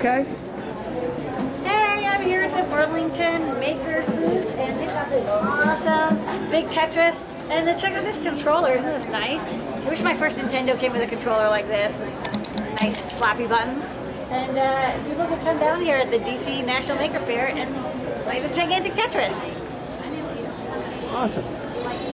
Okay. Hey, I'm here at the Burlington Makers booth, and they got this awesome big Tetris. And then check out this controller. Isn't this nice? I wish my first Nintendo came with a controller like this, with nice slappy buttons. And uh, people can come down here at the DC National Maker Faire and play this gigantic Tetris. Awesome.